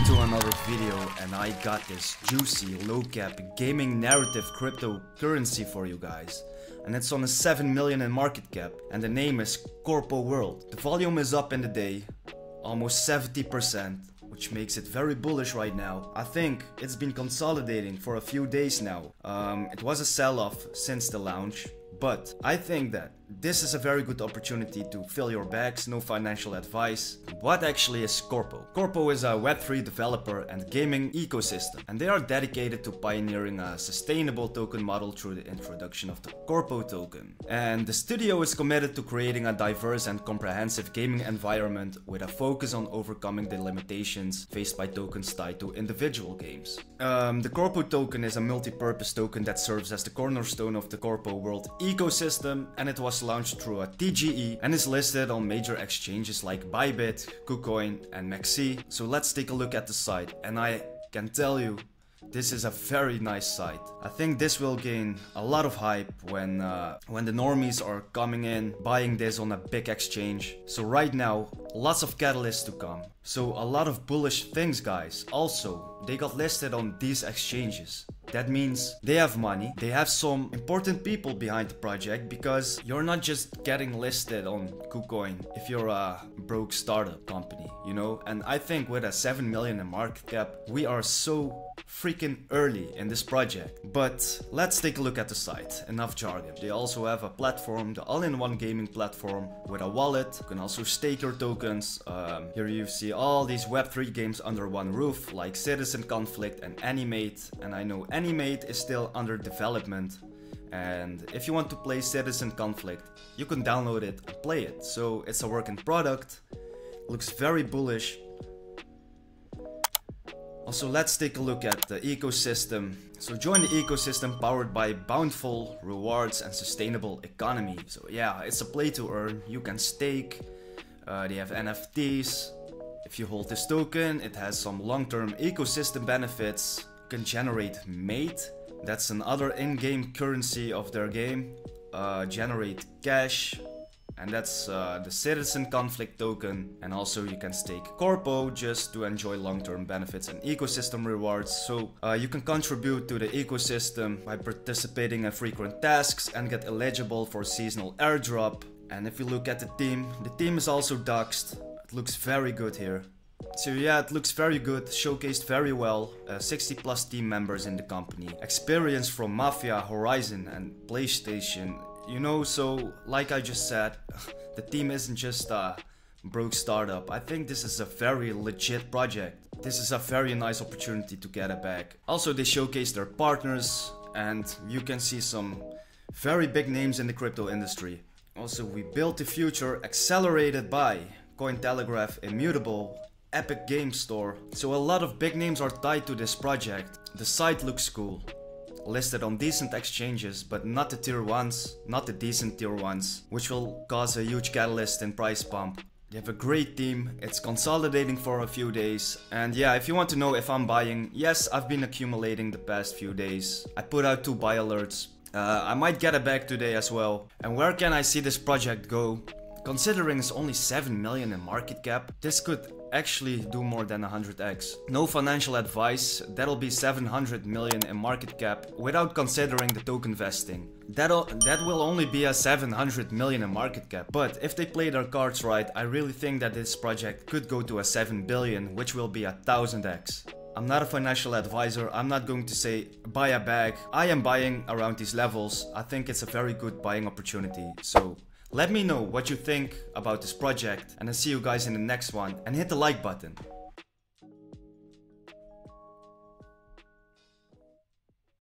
Welcome to another video and I got this juicy low cap gaming narrative cryptocurrency for you guys. And it's on a 7 million in market cap and the name is QORPO World. The volume is up in the day, almost 70%, which makes it very bullish right now. I think it's been consolidating for a few days now. Um, it was a sell-off since the launch, but I think that this is a very good opportunity to fill your bags, no financial advice. What actually is QORPO? QORPO is a Web3 developer and gaming ecosystem, and they are dedicated to pioneering a sustainable token model through the introduction of the QORPO token. And the studio is committed to creating a diverse and comprehensive gaming environment with a focus on overcoming the limitations faced by tokens tied to individual games. Um, the QORPO token is a multi-purpose token that serves as the cornerstone of the QORPO world ecosystem, and it was launched through a TGE and is listed on major exchanges like Bybit, KuCoin and MEXC. So let's take a look at the site and I can tell you this is a very nice site. I think this will gain a lot of hype when uh, when the normies are coming in, buying this on a big exchange. So right now, lots of catalysts to come. So a lot of bullish things guys. Also, they got listed on these exchanges. That means they have money, they have some important people behind the project because you're not just getting listed on KuCoin if you're a broke startup company, you know? And I think with a 7 million in market cap, we are so freaking early in this project. But let's take a look at the site. Enough jargon. They also have a platform, the all-in-one gaming platform with a wallet. You can also stake your tokens. Um, here you see all these Web3 games under one roof like Citizen Conflict and AneeMate. And I know is still under development. And if you want to play Citizen Conflict, you can download it and play it. So it's a working product. Looks very bullish. Also, let's take a look at the ecosystem. So join the ecosystem powered by bountiful rewards and sustainable economy. So yeah, it's a play to earn. You can stake. Uh, they have NFTs. If you hold this token, it has some long-term ecosystem benefits. Can generate mate. That's another in-game currency of their game. Uh, generate cash, and that's uh, the Citizen Conflict token. And also you can stake QORPO just to enjoy long-term benefits and ecosystem rewards. So uh, you can contribute to the ecosystem by participating in frequent tasks and get eligible for seasonal airdrop. And if you look at the team, the team is also doxed. It looks very good here. So yeah, it looks very good, showcased very well, uh, 60 plus team members in the company. Experience from Mafia, Horizon and PlayStation you know, so like I just said, the team isn't just a broke startup. I think this is a very legit project. This is a very nice opportunity to get it back. Also, they showcase their partners and you can see some very big names in the crypto industry. Also, we built the future accelerated by Cointelegraph, Immutable, Epic Game Store. So a lot of big names are tied to this project. The site looks cool listed on decent exchanges, but not the tier 1s, not the decent tier 1s, which will cause a huge catalyst in price pump. They have a great team, it's consolidating for a few days, and yeah, if you want to know if I'm buying, yes, I've been accumulating the past few days. I put out two buy alerts. Uh, I might get it back today as well. And where can I see this project go? Considering it's only 7 million in market cap, this could actually do more than 100x. No financial advice, that'll be 700 million in market cap without considering the token vesting. That'll, that will only be a 700 million in market cap. But if they play their cards right, I really think that this project could go to a 7 billion, which will be a 1000x. I'm not a financial advisor, I'm not going to say buy a bag. I am buying around these levels. I think it's a very good buying opportunity. So let me know what you think about this project and I'll see you guys in the next one and hit the like button.